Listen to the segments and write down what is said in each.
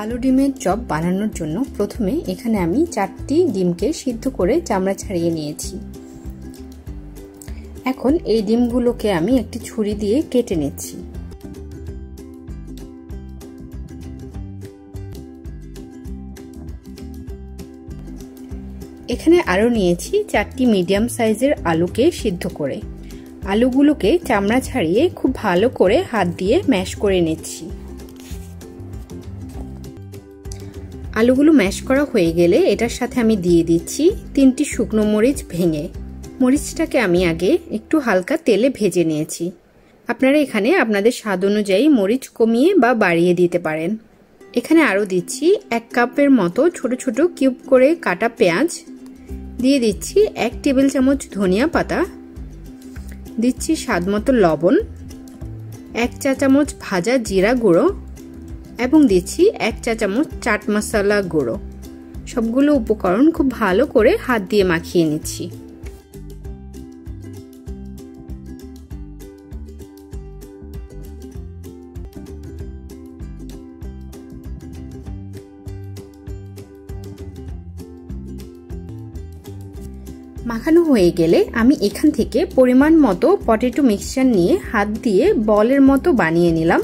আলু ডিমের চপ বানানোর জন্য প্রথমে এখানে আমি চারটি ডিমকে সিদ্ধ করে চামড়া ছাড়িয়ে নিয়েছি। এখন এই ডিমগুলোকে আমি একটি ছুরি দিয়ে কেটে নিচ্ছি। এখানে আরও নিয়েছি চারটি মিডিয়াম সাইজের আলুকে সিদ্ধ করে। আলুগুলোকে চামড়া ছাড়িয়ে খুব ভালো করে হাত দিয়ে ম্যাশ করে নিচ্ছি। আলুগুলো ম্যাশ করা হয়ে গেলে এটার সাথে আমি দিয়ে দিচ্ছি তিনটি শুকনো মরিচ ভেঙে। মরিচটাকে আমি আগে একটু হালকা তেলে ভেজে নিয়েছি। আপনারা এখানে আপনাদের স্বাদ অনুযায়ী মরিচ কমিয়ে বা বাড়িয়ে দিতে পারেন। এখানে আরও দিচ্ছি এক কাপের মতো ছোট ছোট কিউব করে কাটা পেঁয়াজ। দিয়ে দিচ্ছি এক টেবিল চামচ ধনিয়া পাতা। দিচ্ছি স্বাদ মতো লবণ। এক চা চামচ ভাজা জিরা গুঁড়ো। এবং দিচ্ছি এক চা চামচ চাট মশলা গুঁড়ো। সবগুলো উপকরণ খুব ভালো করে হাত দিয়ে মাখিয়ে নিচ্ছি। মাখানো হয়ে গেলে আমি এখান থেকে পরিমাণ মতো পটেটো মিক্সচার নিয়ে হাত দিয়ে বলের মতো বানিয়ে নিলাম।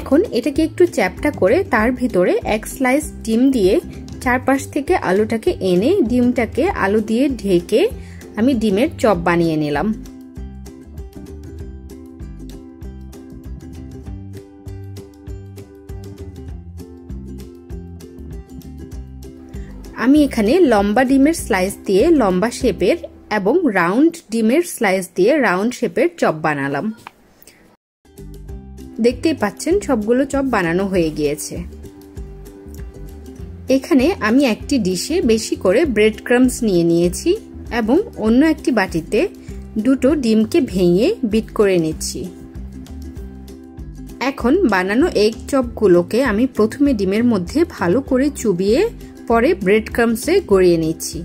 এখন এটাকে একটু চ্যাপটা করে তার ভিতরে এক স্লাইস ডিম দিয়ে চারপাশ থেকে আলুটাকে এনে ডিমটাকে আলু দিয়ে ঢেকে আমি ডিমের চপ বানিয়ে নিলাম। আমি এখানে লম্বা ডিমের স্লাইস দিয়ে লম্বা শেপের এবং রাউন্ড ডিমের স্লাইস দিয়ে রাউন্ড শেপের চপ বানালাম। দেখতেই পাচ্ছেন সবগুলো চপ বানানো হয়ে গিয়েছে। এখানে আমি একটি ডিশে বেশি করে ব্রেড ক্রামস নিয়ে নিয়েছি এবং অন্য একটি বাটিতে দুটো ডিমকে ভেঙে বিট করে নিচ্ছি। এখন বানানো এগ চপগুলোকে আমি প্রথমে ডিমের মধ্যে ভালো করে চুবিয়ে পরে ব্রেড ক্রামসে গড়িয়ে নিচ্ছি।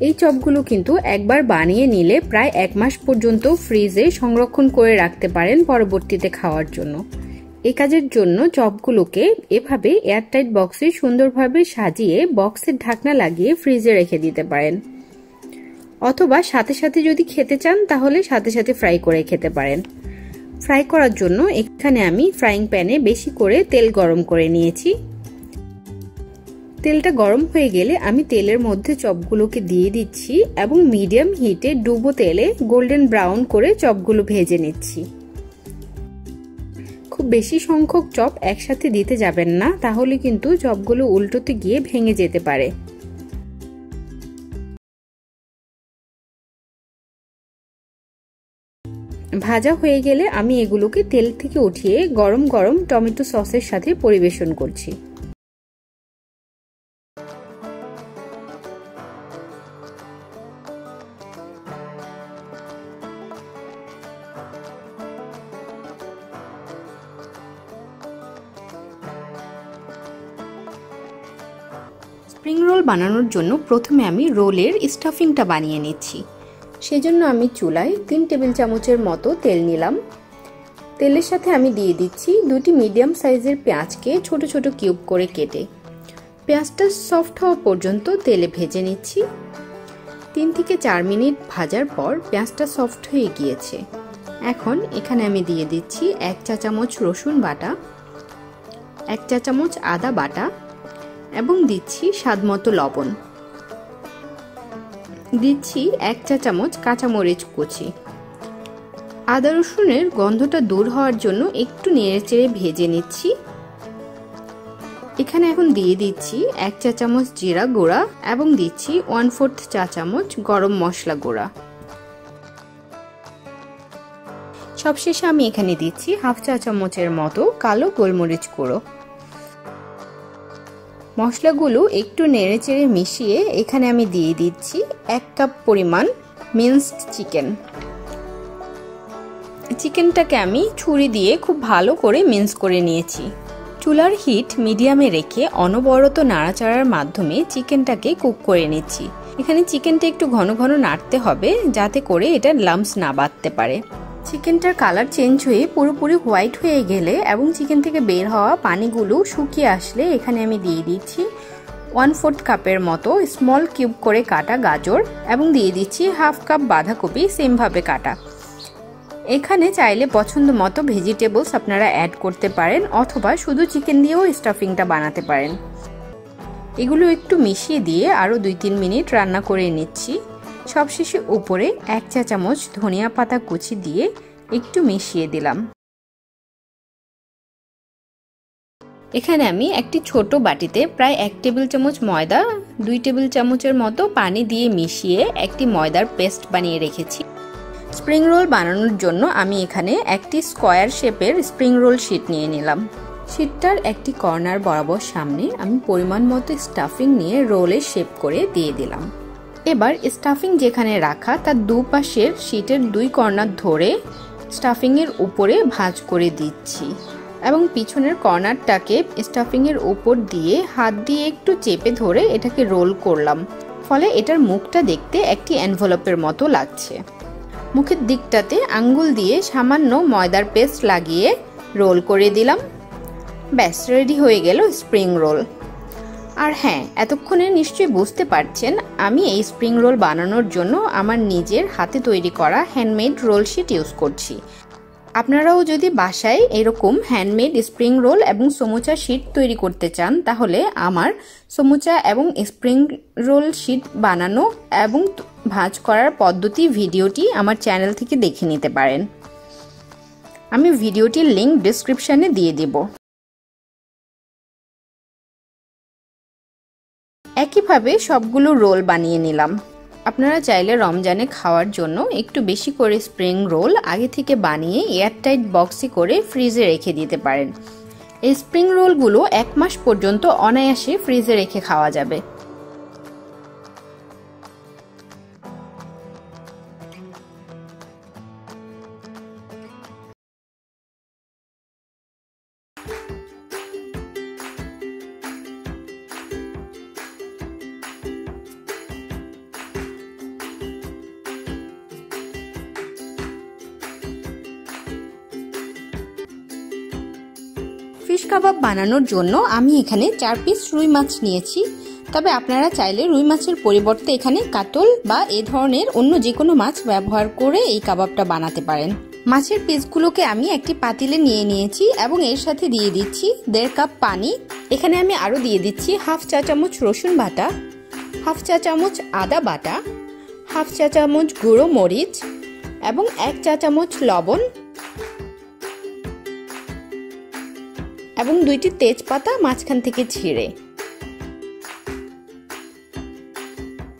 এই চপগুলো কিন্তু একবার বানিয়ে নিলে প্রায় এক মাস পর্যন্ত ফ্রিজে সংরক্ষণ করে রাখতে পারেন পরবর্তীতে খাওয়ার জন্য। এ কাজের জন্য চপগুলোকে এভাবে এয়ারটাইট বক্সে সুন্দরভাবে সাজিয়ে বক্সের ঢাকনা লাগিয়ে ফ্রিজে রেখে দিতে পারেন। অথবা সাথে সাথে যদি খেতে চান, তাহলে সাথে সাথে ফ্রাই করে খেতে পারেন। ফ্রাই করার জন্য এখানে আমি ফ্রাইং প্যানে বেশি করে তেল গরম করে নিয়েছি। তেলটা গরম হয়ে গেলে আমি তেলের মধ্যে চপগুলোকে দিয়ে দিচ্ছি এবং মিডিয়াম হিটে ডুবো তেলে গোল্ডেন ব্রাউন করে চপগুলো ভেজে নিচ্ছি। খুব বেশি সংখ্যক চপ একসাথে দিতে যাবেন না, তাহলে কিন্তু চপগুলো উল্টোতে গিয়ে ভেঙে যেতে পারে। ভাজা হয়ে গেলে আমি এগুলোকে তেল থেকে উঠিয়ে গরম গরম টমেটো সসের সাথে পরিবেশন করছি। বানানোর জন্য প্রথমে আমি রোলের স্টাফিংটা বানিয়ে নিচ্ছি। সেজন্য আমি চুলায় তিন টেবিল চামচের মতো তেল নিলাম। তেলের সাথে আমি দিয়ে দিচ্ছি দুটি মিডিয়াম সাইজের পেঁয়াজকে ছোট ছোট কিউব করে কেটে। পেঁয়াজটা সফট হওয়া পর্যন্ত তেলে ভেজে নিচ্ছি। তিন থেকে চার মিনিট ভাজার পর পেঁয়াজটা সফট হয়ে গিয়েছে। এখন এখানে আমি দিয়ে দিচ্ছি এক চা চামচ রসুন বাটা, এক চা চামচ আদা বাটা এবং দিচ্ছি স্বাদমতো লবণ। দিচ্ছি এক চা চামচ কাঁচামরিচ কুচি। আদা রসুনের গন্ধটা দূর হওয়ার জন্য একটু নেড়েচেড়ে ভেজে নিচ্ছি। এখানে এখন দিয়ে দিচ্ছি এক চা চামচ জিরা গুঁড়া এবং দিচ্ছি ওয়ান ফোর্থ চা চামচ গরম মশলা গুঁড়া। সবশেষে আমি এখানে দিচ্ছি হাফ চা চামচের মতো কালো গোলমরিচ গুঁড়ো। মশলাগুলো একটু নেড়েচেড়ে মিশিয়ে এখানে আমি দিয়ে দিচ্ছি এক কাপ পরিমাণ মিন্সড চিকেন চিকেনটাকে আমি ছুরি দিয়ে খুব ভালো করে মিন্স করে নিয়েছি। চুলার হিট মিডিয়ামে রেখে অনবরত নাড়াচাড়ার মাধ্যমে চিকেনটাকে কুক করে নিচ্ছি। এখানে চিকেনটা একটু ঘন ঘন নাড়তে হবে যাতে করে এটা লাম্পস না বাঁধতে পারে। চিকেনটার কালার চেঞ্জ হয়ে পুরোপুরি হোয়াইট হয়ে গেলে এবং চিকেন থেকে বের হওয়া পানিগুলো শুকিয়ে আসলে এখানে আমি দিয়ে দিচ্ছি ওয়ান ফোর্থ কাপের মতো স্মল কিউব করে কাটা গাজর এবং দিয়ে দিচ্ছি হাফ কাপ বাঁধাকপি সেমভাবে কাটা। এখানে চাইলে পছন্দ মতো ভেজিটেবলস আপনারা অ্যাড করতে পারেন অথবা শুধু চিকেন দিয়েও স্টাফিংটা বানাতে পারেন। এগুলো একটু মিশিয়ে দিয়ে আরও দুই তিন মিনিট রান্না করে নিচ্ছি। সবশেষে উপরে এক চা চামচ ধনিয়া পাতা কুচি দিয়ে একটু মিশিয়ে দিলাম। এখানে আমি একটি ছোট বাটিতে প্রায় এক টেবিল চামচ ময়দা, দুই টেবিল চামচের মতো পানি দিয়ে মিশিয়ে একটি ময়দার পেস্ট বানিয়ে রেখেছি। স্প্রিং রোল বানানোর জন্য আমি এখানে একটি স্কোয়ার শেপের স্প্রিং রোল শিট নিয়ে নিলাম। শিটটার একটি কর্নার বরাবর সামনে আমি পরিমাণ মতো স্টাফিং নিয়ে রোলে শেপ করে দিয়ে দিলাম। এবার স্টাফিং যেখানে রাখা, তার দুপাশের শিটের দুই কর্নার ধরে স্টাফিংয়ের উপরে ভাঁজ করে দিচ্ছি এবং পিছনের কর্নারটাকে স্টাফিংয়ের উপর দিয়ে হাত দিয়ে একটু চেপে ধরে এটাকে রোল করলাম। ফলে এটার মুখটা দেখতে একটি এনভেলপের মতো লাগছে। মুখের দিকটাতে আঙ্গুল দিয়ে সামান্য ময়দার পেস্ট লাগিয়ে রোল করে দিলাম। ব্যাস রেডি হয়ে গেল স্প্রিং রোল আর হ্যাঁ এতক্ষণে নিশ্চয়ই বুঝতে পারছেন, আমি এই স্প্রিং রোল বানানোর জন্য আমার নিজের হাতে তৈরি করা হ্যান্ডমেড রোল শিট ইউজ করছি। আপনারাও যদি বাসায় এরকম হ্যান্ডমেড স্প্রিং রোল এবং সমুচা শিট তৈরি করতে চান, তাহলে আমার সমুচা এবং স্প্রিং রোল শিট বানানো এবং ভাঁজ করার পদ্ধতি ভিডিওটি আমার চ্যানেল থেকে দেখে নিতে পারেন। আমি ভিডিওটির লিঙ্ক ডিসক্রিপশানে দিয়ে দেব। একইভাবে সবগুলো রোল বানিয়ে নিলাম। আপনারা চাইলে রমজানে খাওয়ার জন্য একটু বেশি করে স্প্রিং রোল আগে থেকে বানিয়ে এয়ারটাইট বক্সে করে ফ্রিজে রেখে দিতে পারেন। এই স্প্রিং রোলগুলো এক মাস পর্যন্ত অনায়াসে ফ্রিজে রেখে খাওয়া যাবে। বানানোর জন্য আমি এখানে চার পিস রুই মাছ নিয়েছি। তবে আপনারা চাইলে রুই মাছের পরিবর্তে এখানে কাতল বা এ ধরনের অন্য যে কোনো মাছ ব্যবহার করে এই কাবাবটা বানাতে পারেন। মাছের পিসগুলোকে আমি একটি পাতিলে নিয়ে নিয়েছি এবং এর সাথে দিয়ে দিচ্ছি দেড় কাপ পানি। এখানে আমি আরও দিয়ে দিচ্ছি হাফ চা চামচ রসুন বাটা, হাফ চা চামচ আদা বাটা, হাফ চা চামচ গুঁড়ো মরিচ এবং এক চা চামচ লবণ। এবং দুইটি তেজপাতা মাঝখান থেকে ছিঁড়ে।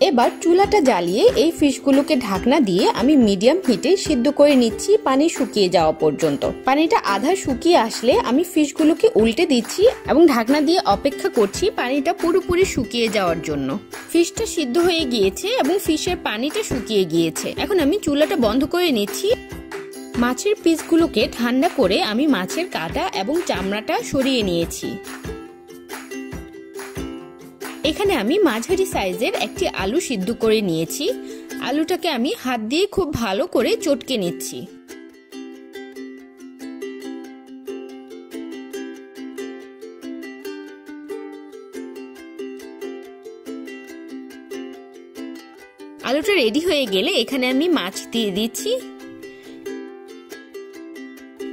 এবার চুলাটা জ্বালিয়ে এই ফিশগুলোকে ঢাকনা দিয়ে আমি মিডিয়াম হিটে সিদ্ধ করে নিচ্ছি পানি শুকিয়ে যাওয়া পর্যন্ত। পানিটা আধা শুকিয়ে আসলে আমি ফিশগুলোকে উল্টে দিচ্ছি এবং ঢাকনা দিয়ে অপেক্ষা করছি পানিটা পুরোপুরি শুকিয়ে যাওয়ার জন্য। ফিশটা সিদ্ধ হয়ে গিয়েছে এবং ফিশের পানিটা শুকিয়ে গিয়েছে। এখন আমি চুলাটা বন্ধ করে নিচ্ছি। মাছের পিসগুলোকে ঠান্ডা করে আমি মাছের কাটা এবং চামড়াটা সরিয়ে নিয়েছি। এখানে আমি মাঝারি সাইজের একটি আলু সিদ্ধ করে নিয়েছি। আলুটাকে আমি হাত দিয়ে খুব ভালো করে চটকে নিচ্ছি। আলুটা রেডি হয়ে গেলে এখানে আমি মাছ দিয়ে দিচ্ছি।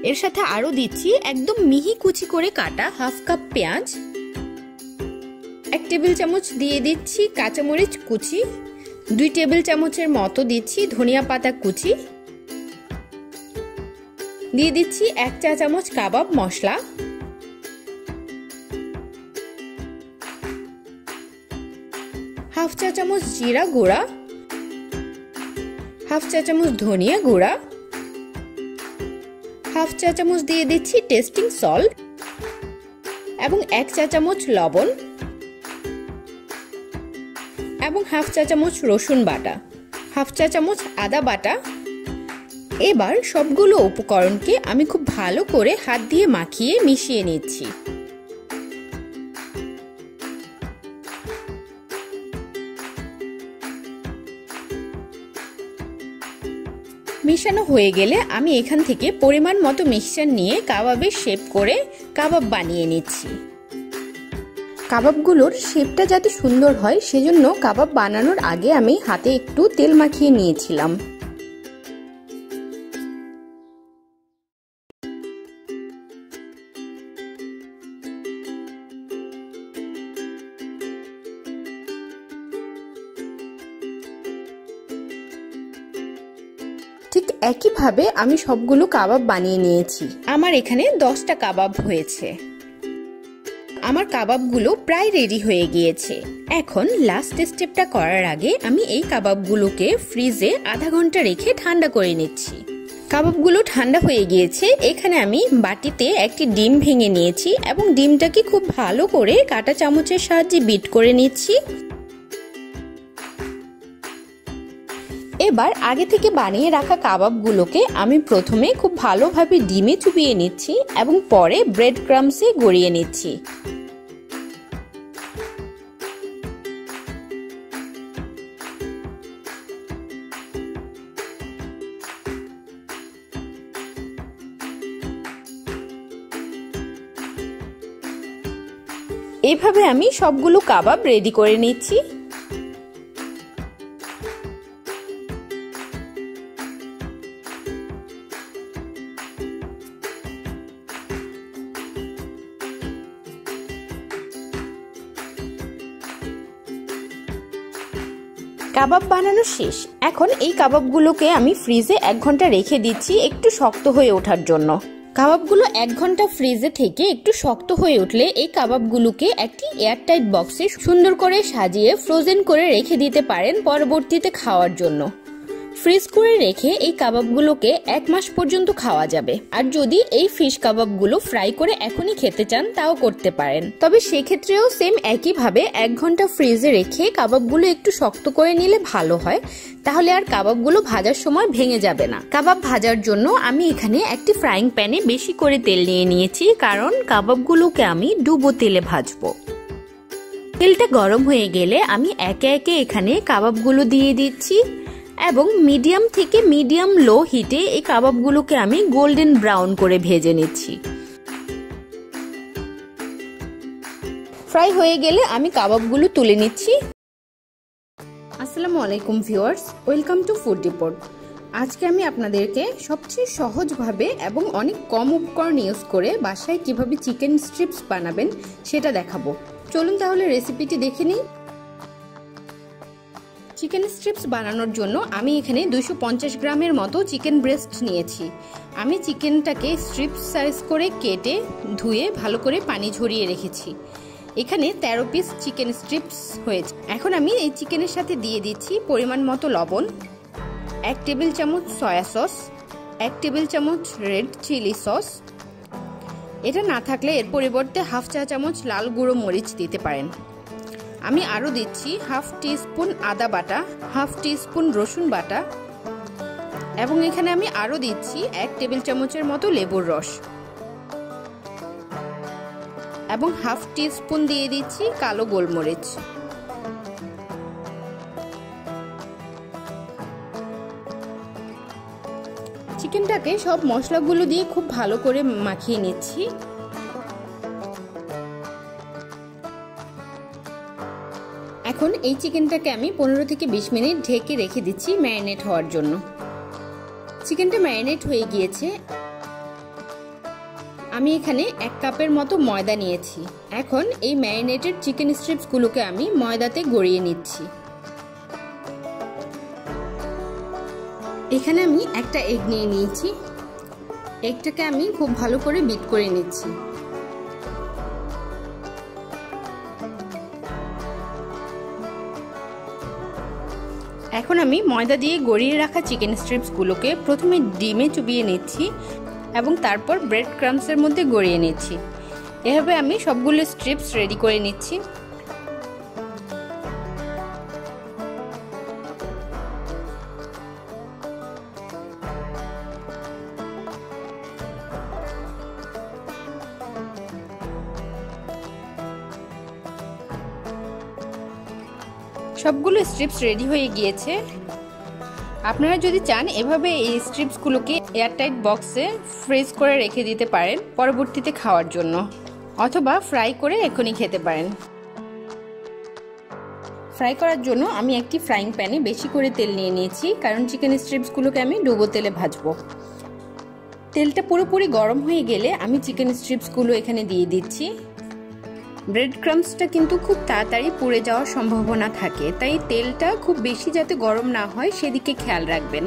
এর সাথে আরও দিচ্ছি একদম মিহি কুচি করে কাটা হাফ কাপ পেঁয়াজ। এক টেবিল চামচ দিয়ে দিচ্ছি কাঁচামরিচ কুচি। দুই টেবিল চামচের মতো দিচ্ছি ধনিয়া পাতা কুচি। দিয়ে দিচ্ছি এক চা চামচ কাবাব মশলা। হাফ চা চামচ জিরা গুঁড়া। হাফ চা চামচ ধনিয়া গুঁড়া। হাফ চা চামচ দিয়ে দিচ্ছি টেস্টিং সল্ট এবং এক চা চামচ লবণ এবং হাফ চা চামচ রসুন বাটা, হাফ চা চামচ আদা বাটা। এবার সবগুলো উপকরণকে আমি খুব ভালো করে হাত দিয়ে মাখিয়ে মিশিয়ে নিচ্ছি। মেশানো হয়ে গেলে আমি এখান থেকে পরিমাণ মতো মিক্সচার নিয়ে কাবাবের শেপ করে কাবাব বানিয়ে নিচ্ছি। কাবাবগুলোর শেপটা যাতে সুন্দর হয়, সেজন্য কাবাব বানানোর আগে আমি হাতে একটু তেল মাখিয়ে নিয়েছিলাম। একইভাবে আমি সবগুলো কাবাব বানিয়ে নিয়েছি। আমার এখানে দশটা কাবাব হয়েছে। আমার কাবাবগুলো প্রায় রেডি হয়ে গিয়েছে। এখন লাস্ট স্টেপটা করার আগে আমি এই কাবাবগুলোকে ফ্রিজে আধা ঘণ্টা রেখে ঠান্ডা করে নিচ্ছি। কাবাবগুলো ঠান্ডা হয়ে গিয়েছে। এখানে আমি বাটিতে একটি ডিম ভেঙে নিয়েছি এবং ডিমটাকে খুব ভালো করে কাটা চামচের সাহায্যে বিট করে নিচ্ছি। এবার আগে থেকে বানিয়ে রাখা কাবাবগুলোকে আমি প্রথমে খুব ভালোভাবে ডিমে চুপিয়ে নিচ্ছি এবং পরে ব্রেড ক্রামসে গড়িয়ে নিচ্ছি। এভাবে আমি সবগুলো কাবাব রেডি করে নিচ্ছি। কাবাব বানানো শেষ। এখন এই কাবাবগুলোকে আমি ফ্রিজে এক ঘণ্টা রেখে দিচ্ছি একটু শক্ত হয়ে ওঠার জন্য। কাবাবগুলো এক ঘণ্টা ফ্রিজে থেকে একটু শক্ত হয়ে উঠলে এই কাবাবগুলোকে একটি এয়ারটাইট বক্সে সুন্দর করে সাজিয়ে ফ্রোজেন করে রেখে দিতে পারেন পরবর্তীতে খাওয়ার জন্য। ফ্রিজ করে রেখে এই কাবাবগুলোকে এক মাস পর্যন্ত খাওয়া যাবে। আর যদি এই ফিশ কাবাবগুলো ফ্রাই করে এখনই খেতে চান, তাও করতে পারেন। তবে সেক্ষেত্রেও সেম একইভাবে এক ঘণ্টা ফ্রিজে রেখে কাবাবগুলো একটু শক্ত করে নিলে ভালো হয়। তাহলে আর কাবাবগুলো ভাজার সময় ভেঙে যাবে না। কাবাব ভাজার জন্য আমি এখানে একটি ফ্রাইং প্যানে বেশি করে তেল নিয়ে নিয়েছি, কারণ কাবাবগুলোকে আমি ডুবো তেলে ভাজবো। তেলটা গরম হয়ে গেলে আমি একে একে এখানে কাবাবগুলো দিয়ে দিচ্ছি। এবং মিডিয়াম থেকে মিডিয়াম লো হিটে এই কাবাবগুলোকে আমি গোল্ডেন ব্রাউন করে ভেজে নিচ্ছি। ফ্রাই হয়ে গেলে আমি কাবাবগুলো তুলে নিচ্ছি। আসসালামু আলাইকুম viewers, welcome to food report আজকে আমি আপনাদেরকে সবচেয়ে সহজভাবে এবং অনেক কম উপকরণ ইউজ করে বাসায় কীভাবে চিকেন স্ট্রিপস বানাবেন সেটা দেখাবো। চলুন তাহলে রেসিপিটি দেখে নিই। চিকেন স্ট্রিপস বানানোর জন্য আমি এখানে দুইশো গ্রামের মতো চিকেন ব্রেস্ট নিয়েছি। আমি চিকেনটাকে স্ট্রিপস সাইজ করে কেটে ধুয়ে ভালো করে পানি ঝরিয়ে রেখেছি। এখানে ১৩ পিস চিকেন স্ট্রিপস হয়েছে। এখন আমি এই চিকেনের সাথে দিয়ে দিচ্ছি পরিমাণ মতো লবণ, এক টেবিল চামচ সয়া সস, এক টেবিল চামচ রেড চিলি সস। এটা না থাকলে এর পরিবর্তে হাফ চা চামচ লাল গুঁড়ো মরিচ দিতে পারেন। আমি আরও দিচ্ছি হাফ টি স্পুন আদা বাটা, হাফ টি স্পুন রসুন বাটা, এবং এখানে আমি আরও দিচ্ছি এক টেবিল চামচের মতো লেবুর রস। এবং হাফ টি স্পুন দিয়ে দিচ্ছি কালো গোলমরিচ। চিকেনটাকে সব মশলাগুলো দিয়ে খুব ভালো করে মাখিয়ে নিচ্ছি। এখন এই চিকেনটাকে আমি পনেরো থেকে বিশ মিনিট ঢেকে রেখে দিচ্ছি ম্যারিনেট হওয়ার জন্য। চিকেনটা ম্যারিনেট হয়ে গিয়েছে। আমি এখানে এক কাপের মতো ময়দা নিয়েছি। এখন এই ম্যারিনেটেড চিকেন স্ট্রিপসগুলোকে আমি ময়দাতে গড়িয়ে নিচ্ছি। এখানে আমি একটা এগ নিয়ে নিয়েছি। এগটাকে আমি খুব ভালো করে বিট করে নিচ্ছি। এখন আমি ময়দা দিয়ে গড়িয়ে রাখা চিকেন স্ট্রিপসগুলোকে প্রথমে ডিমে চুবিয়ে নিচ্ছি এবং তারপর ব্রেড ক্রামসের মধ্যে গড়িয়ে নিচ্ছি। এভাবে আমি সবগুলো স্ট্রিপস রেডি করে নিচ্ছি। সবগুলো স্ট্রিপস রেডি হয়ে গিয়েছে। আপনারা যদি চান, এভাবে এই স্ট্রিপসগুলোকে এয়ারটাইট বক্সে ফ্রিজ করে রেখে দিতে পারেন পরবর্তীতে খাওয়ার জন্য। অথবা ফ্রাই করে এখনই খেতে পারেন। ফ্রাই করার জন্য আমি একটি ফ্রাইং প্যানে বেশি করে তেল নিয়ে নিয়েছি, কারণ চিকেন স্ট্রিপসগুলোকে আমি ডুবো তেলে ভাজবো। তেলটা পুরোপুরি গরম হয়ে গেলে আমি চিকেন স্ট্রিপসগুলো এখানে দিয়ে দিচ্ছি। ব্রেড ক্রামসটা কিন্তু খুব তাড়াতাড়ি পুড়ে যাওয়ার সম্ভাবনা থাকে, তাই তেলটা খুব বেশি যাতে গরম না হয় সেদিকে খেয়াল রাখবেন।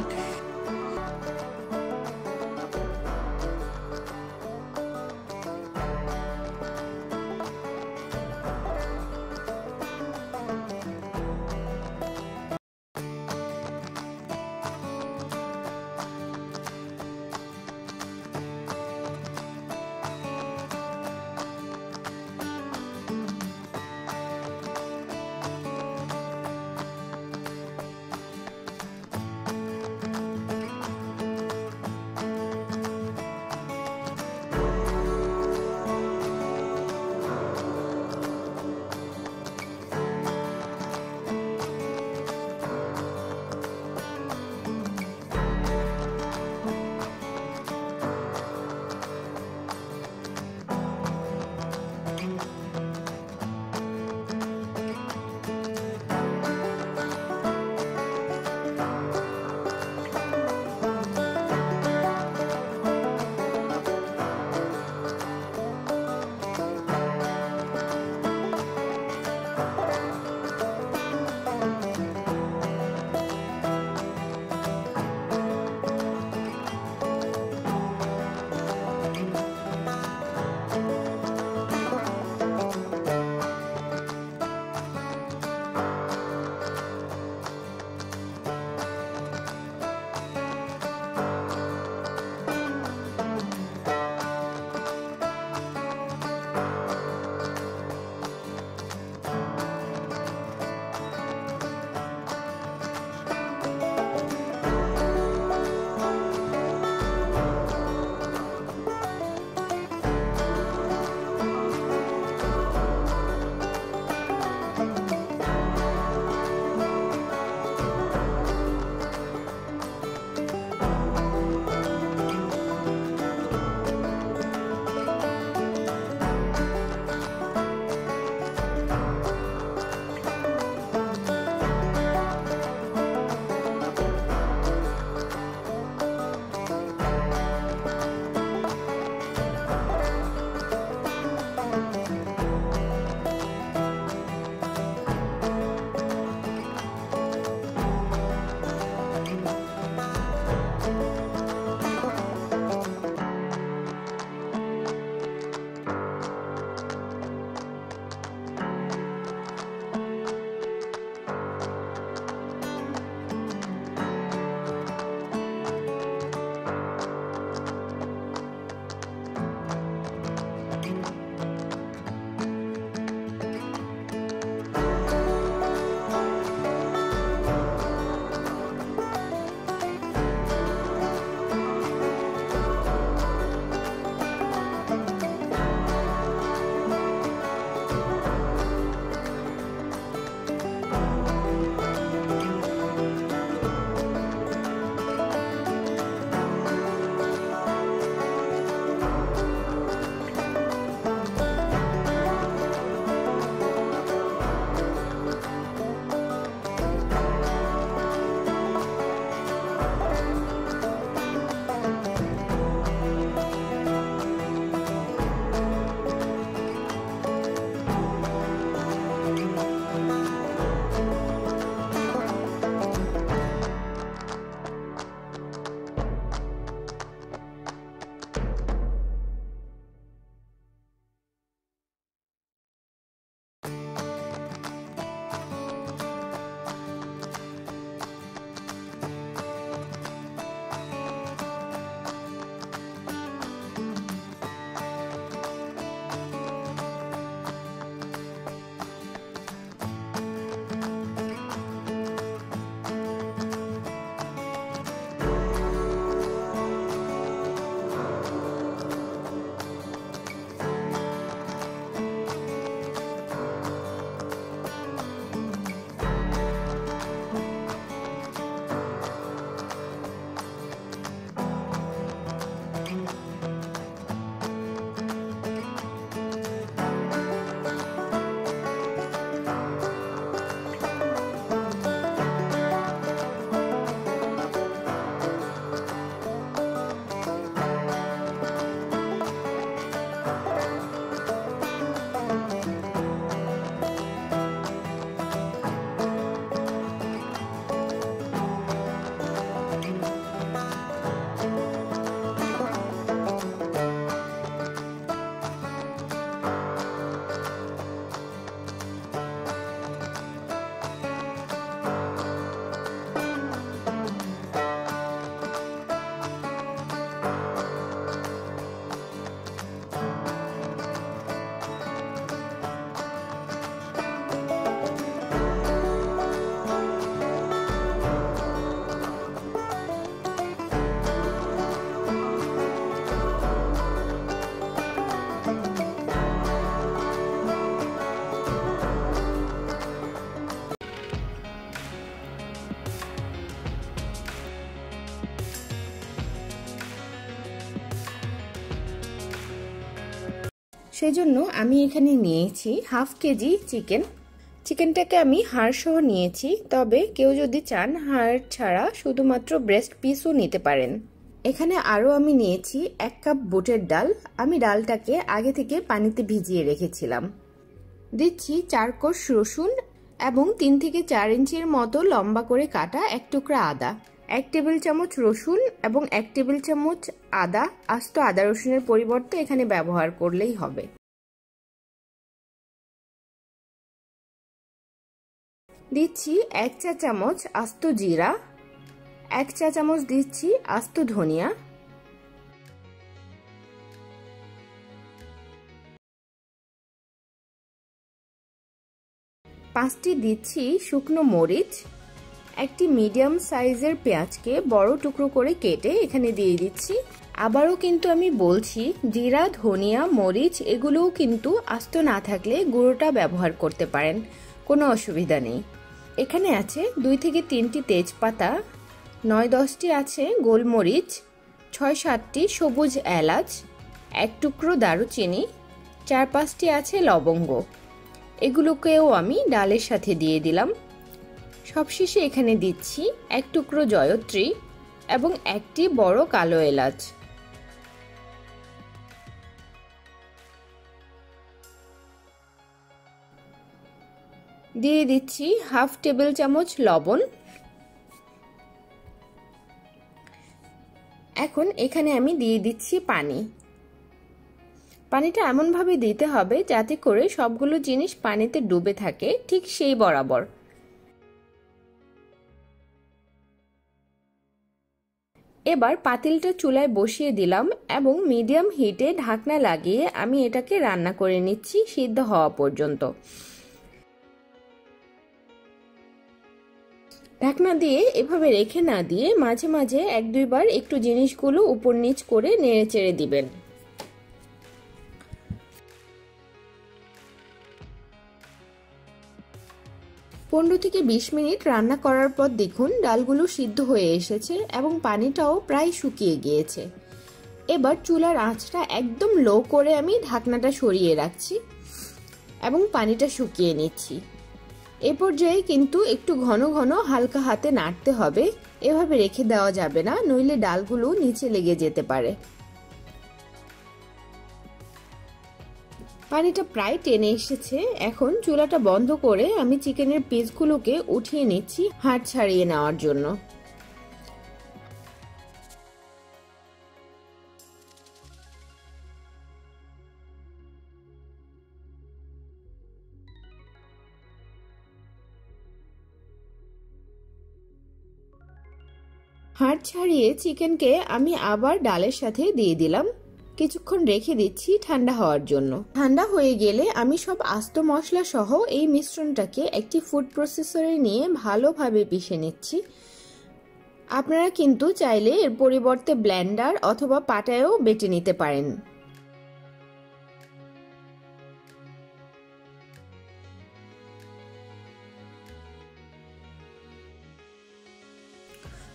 সেজন্য আমি এখানে নিয়েছি হাফ কেজি চিকেন। চিকেনটাকে আমি হাড় সহ নিয়েছি, তবে কেউ যদি চান হাড় ছাড়া শুধুমাত্র ব্রেস্ট পিসও নিতে পারেন। এখানে আরও আমি নিয়েছি এক কাপ বুটের ডাল। আমি ডালটাকে আগে থেকে পানিতে ভিজিয়ে রেখেছিলাম। দিচ্ছি চার কোষ রসুন এবং তিন থেকে চার ইঞ্চির মতো লম্বা করে কাটা এক টুকরা আদা। এক টেবিল চামচ রসুন এবং এক টেবিল চামচ আদা। আস্ত আদা রসুনের পরিবর্তে এখানে ব্যবহার করলেই হবে। দিচ্ছি এক চা চামচ আস্ত জিরা, এক চা চামচ দিচ্ছি আস্ত ধনিয়া। পাঁচটি দিচ্ছি শুকনো মরিচ। একটি মিডিয়াম সাইজের পেঁয়াজকে বড় টুকরো করে কেটে এখানে দিয়ে দিচ্ছি। আবারও কিন্তু আমি বলছি, জিরা, ধনিয়া, মরিচ, এগুলোও কিন্তু আস্ত না থাকলে গুঁড়োটা ব্যবহার করতে পারেন। কোনো অসুবিধা নেই। এখানে আছে দুই থেকে তিনটি তেজপাতা, নয় দশটি আছে গোলমরিচ, ছয় সাতটি সবুজ এলাচ, এক টুকরো দারুচিনি, চার পাঁচটি আছে লবঙ্গ। এগুলোকেও আমি ডালের সাথে দিয়ে দিলাম। সবশেষে এখানে দিচ্ছি এক টুকরো জয়ত্রী এবং একটি বড় কালো এলাচ। দিয়ে দিচ্ছি হাফ টেবিল চামচ লবণ। এখন এখানে আমি দিয়ে দিচ্ছি পানি। পানিটা এমনভাবে দিতে হবে যাতে করে সবগুলো জিনিস পানিতে ডুবে থাকে, ঠিক সেই বরাবর। এবার পাতিলটা চুলায় বসিয়ে দিলাম এবং মিডিয়াম হিটে ঢাকনা লাগিয়ে আমি এটাকে রান্না করে নিচ্ছি সিদ্ধ হওয়া পর্যন্ত। ঢাকনা দিয়ে এভাবে রেখে না দিয়ে মাঝে মাঝে এক দুইবার একটু জিনিসগুলো উপর নিচ করে নেড়ে চেড়ে দিবেন। পনেরো থেকে বিশ মিনিট রান্না করার পর দেখুন ডালগুলো সিদ্ধ হয়ে এসেছে এবং পানিটাও প্রায় শুকিয়ে গিয়েছে। এবার চুলার আঁচটা একদম লো করে আমি ঢাকনাটা সরিয়ে রাখছি এবং পানিটা শুকিয়ে নিচ্ছি। এ পর্যায়ে কিন্তু একটু ঘন ঘন হালকা হাতে নাড়তে হবে। এভাবে রেখে দেওয়া যাবে না, নইলে ডালগুলো নিচে লেগে যেতে পারে। পানিটা প্রায় টেনে এসেছে। এখন চুলাটা বন্ধ করে আমি চিকেনের পিসগুলোকে উঠিয়ে নিচ্ছি হাড় ছাড়িয়ে নেওয়ার জন্য। হাড় ছাড়িয়ে চিকেনকে আমি আবার ডালের সাথে দিয়ে দিলাম। কিছুক্ষণ রেখে দিচ্ছি ঠান্ডা হওয়ার জন্য। ঠান্ডা হয়ে গেলে আমি সব আস্ত মশলা সহ এই মিশ্রণটাকে একটি ফুড প্রসেসরে নিয়ে ভালোভাবে পিষে নিচ্ছি। আপনারা কিন্তু চাইলে এর পরিবর্তে ব্ল্যান্ডার অথবা পাটায়ও বেটে নিতে পারেন।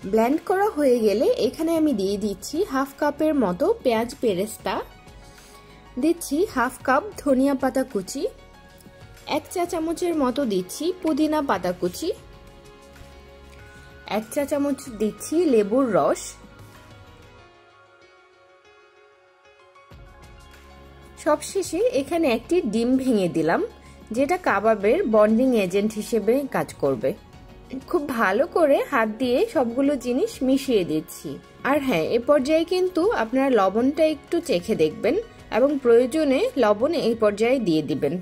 ব্ল্যান্ড করা হয়ে গেলে এখানে আমি দিয়ে দিচ্ছি হাফ কাপের মতো পেঁয়াজ পেরেস্তা। দিচ্ছি হাফ কাপ ধনিয়া পাতা কুচি। এক চা চামচের মতো দিচ্ছি পুদিনা পাতা কুচি। এক চা চামচ দিচ্ছি লেবুর রস। সবশেষে এখানে একটি ডিম ভেঙে দিলাম, যেটা কাবাবের বন্ডিং এজেন্ট হিসেবে কাজ করবে। খুব ভালো করে হাত দিয়ে সবগুলো জিনিস মিশিয়ে দিচ্ছি। আর হ্যাঁ এ পর্যায়ে কিন্তু আপনারা লবণটা একটু চেখে দেখবেন এবং প্রয়োজনে লবণ এই পর্যায়ে দিয়ে দিবেন।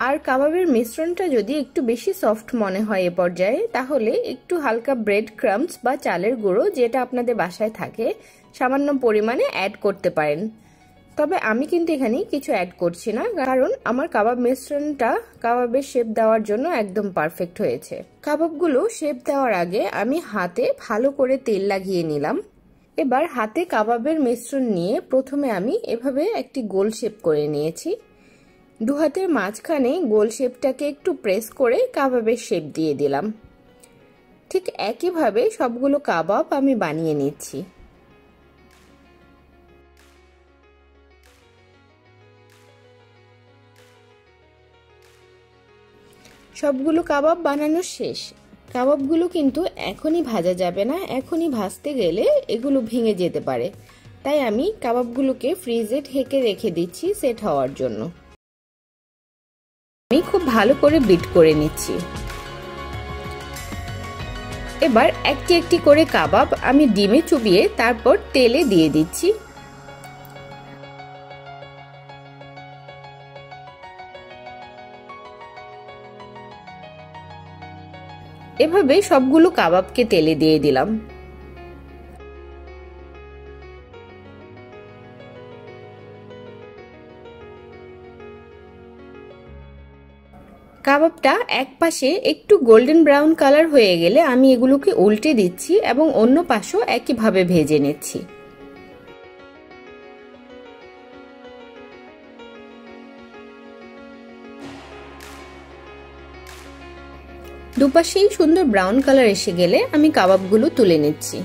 আর কাবাবের মিশ্রণটা যদি একটু বেশি সফট মনে হয় এ পর্যায়ে, তাহলে একটু হালকা ব্রেড ক্রামস বা চালের গুঁড়ো যেটা আপনাদের বাসায় থাকে, সামান্য পরিমাণে অ্যাড করতে পারেন। তবে আমি কিন্তু এখানে কিছু অ্যাড করছি না, কারণ আমার কাবাব মিশ্রণটা কাবাবের শেপ দেওয়ার জন্য একদম পারফেক্ট হয়েছে। কাবাবগুলো শেপ দেওয়ার আগে আমি হাতে ভালো করে তেল লাগিয়ে নিলাম। এবার হাতে কাবাবের মিশ্রণ নিয়ে প্রথমে আমি এভাবে একটি গোল শেপ করে নিয়েছি। দু হাতের মাঝখানে গোল শেপটাকে একটু প্রেস করে কাবাবের শেপ দিয়ে দিলাম। ঠিক একইভাবে সবগুলো কাবাব আমি বানিয়ে নিচ্ছি। সবগুলো কাবাব বানানো শেষ। কাবাবগুলো কিন্তু এখনই ভাজা যাবে না, এখনই ভাজতে গেলে এগুলো ভেঙে যেতে পারে। তাই আমি কাবাবগুলোকে ফ্রিজে ঢেকে রেখে দিচ্ছি সেট হওয়ার জন্য। আমি খুব ভালো করে বিট করে নিচ্ছি। এবার একটি একটি করে কাবাব আমি ডিমে চুবিয়ে তারপর তেলে দিয়ে দিচ্ছি। এভাবে সবগুলো কাবাবকে তেলে দিয়ে দিলাম। কাবাবটা এক পাশে একটু গোল্ডেন ব্রাউন কালার হয়ে গেলে আমি এগুলোকে উল্টে দিচ্ছি এবং অন্য পাশও একইভাবে ভেজে নিচ্ছি। দুপাশেই সুন্দর ব্রাউন কালার এসে গেলে আমি কাবাবগুলো তুলে নিচ্ছি।